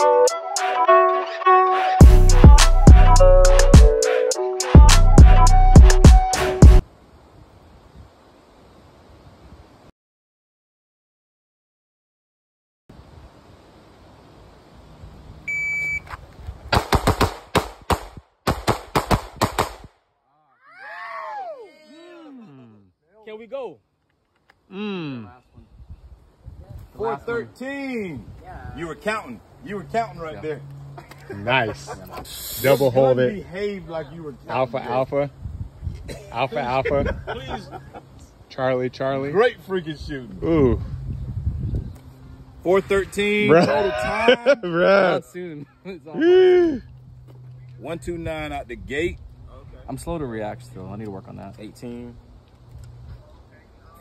Hmm. Can we go? Mmm. Four thirteen. You were counting. You were counting right there. Nice. Double hold it. Behave like you were counting Alpha, there. alpha. Alpha, alpha. Please. Charlie, Charlie. Great freaking shooting. Ooh. Four thirteen. Bruh. Total time. Bruh. soon. It's all- One two nine out the gate. I'm slow to react still. I need to work on that. 18,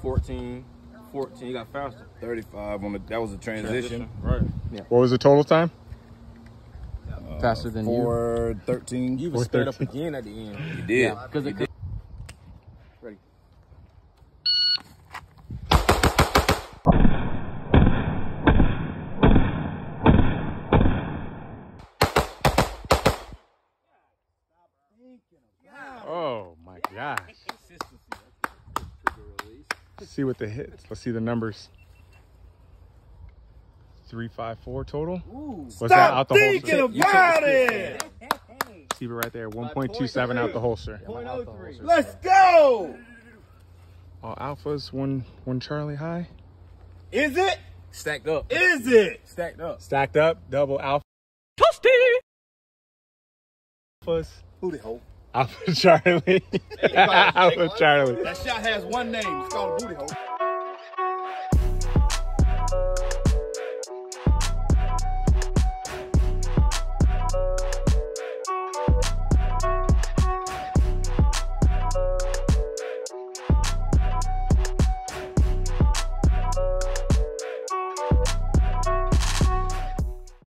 14, 14. You got faster. Thirty five on the. That was a transition. Right. Yeah. What was the total time? Uh, faster than you. Four thirteen. You was sped up again at the end. You did. Because it could. Oh my gosh. Let's see what the hits. Let's see the numbers. Three, five, four total. Was that Stop out the thinking holster? about it. See it right there. 1.27 out the oh holster. Let's go. All alphas, one, one Charlie high. Is it? Stacked up. Is it? Stacked up. Stacked up, double alpha. Alphas. Booty hole. Alpha Charlie. alpha Charlie. That shot has one name. It's called a booty hole.